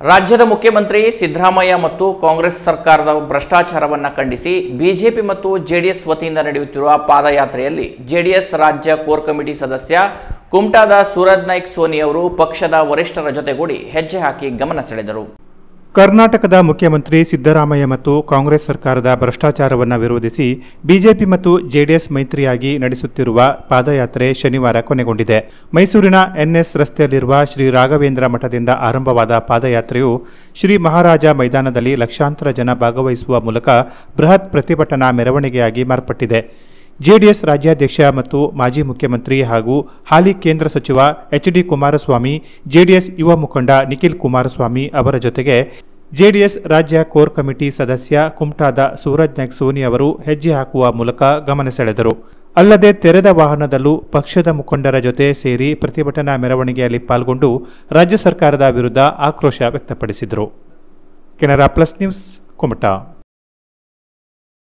ರಾಜ್ಯದ ಮುಖ್ಯಮಂತ್ರಿ ಸಿದ್ದರಾಮಯ್ಯ ಮತ್ತು ಕಾಂಗ್ರೆಸ್ ಸರ್ಕಾರದ ಭ್ರಷ್ಟಾಚಾರವನ್ನು ಖಂಡಿಸಿ ಬಿಜೆಪಿ ಮತ್ತು ಜೆಡಿಎಸ್ ವತಿಯಿಂದ ನಡೆಯುತ್ತಿರುವ ಪಾದಯಾತ್ರೆಯಲ್ಲಿ ಜೆಡಿಎಸ್ ರಾಜ್ಯ ಕೋರ್ ಕಮಿಟಿ ಸದಸ್ಯ ಕುಮಟಾದ ಸೂರಜ್ ನಾಯ್ಕ್ ಸೋನಿ ಅವರು ಪಕ್ಷದ ವರಿಷ್ಠರ ಜೊತೆಗೂಡಿ ಹೆಜ್ಜೆ ಹಾಕಿ ಗಮನ ಸೆಳೆದರು. ಕರ್ನಾಟಕದ ಮುಖ್ಯಮಂತ್ರಿ ಸಿದ್ದರಾಮಯ್ಯ ಮತ್ತು ಕಾಂಗ್ರೆಸ್ ಸರ್ಕಾರದ ಭ್ರಷ್ಟಾಚಾರವನ್ನು ವಿರೋಧಿಸಿ ಬಿಜೆಪಿ ಮತ್ತು ಜೆಡಿಎಸ್ ಮೈತ್ರಿಯಾಗಿ ನಡೆಸುತ್ತಿರುವ ಪಾದಯಾತ್ರೆ ಶನಿವಾರ ಕೊನೆಗೊಂಡಿದೆ. ಮೈಸೂರಿನ ಎನ್ಎಸ್ ರಸ್ತೆಯಲ್ಲಿರುವ ಶ್ರೀ ರಾಘವೇಂದ್ರ ಮಠದಿಂದ ಆರಂಭವಾದ ಪಾದಯಾತ್ರೆಯು ಶ್ರೀ ಮಹಾರಾಜ ಮೈದಾನದಲ್ಲಿ ಲಕ್ಷಾಂತರ ಜನ ಭಾಗವಹಿಸುವ ಮೂಲಕ ಬೃಹತ್ ಪ್ರತಿಭಟನಾ ಮೆರವಣಿಗೆಯಾಗಿ ಮಾರ್ಪಟ್ಟಿದೆ. ಜೆಡಿಎಸ್ ರಾಜ್ಯಾಧ್ಯಕ್ಷ ಮತ್ತು ಮಾಜಿ ಮುಖ್ಯಮಂತ್ರಿ ಹಾಗೂ ಹಾಲಿ ಕೇಂದ್ರ ಸಚಿವ ಎಚ್ ಡಿ ಕುಮಾರಸ್ವಾಮಿ, ಜೆಡಿಎಸ್ ಯುವ ಮುಖಂಡ ನಿಖಿಲ್ ಕುಮಾರಸ್ವಾಮಿ ಅವರ ಜೊತೆಗೆ ಜೆಡಿಎಸ್ ರಾಜ್ಯ ಕೋರ್ ಕಮಿಟಿ ಸದಸ್ಯ ಕುಮಟಾದ ಸೂರಜ್ ಸೋನಿ ಅವರು ಹೆಜ್ಜೆ ಹಾಕುವ ಮೂಲಕ ಗಮನ ಸೆಳೆದರು. ಅಲ್ಲದೆ ತೆರೆದ ವಾಹನದಲ್ಲೂ ಪಕ್ಷದ ಮುಖಂಡರ ಜೊತೆ ಸೇರಿ ಪ್ರತಿಭಟನಾ ಮೆರವಣಿಗೆಯಲ್ಲಿ ಪಾಲ್ಗೊಂಡು ರಾಜ್ಯ ಸರ್ಕಾರದ ವಿರುದ್ಧ ಆಕ್ರೋಶ ವ್ಯಕ್ತಪಡಿಸಿದರು. Canara plus news, Kumta.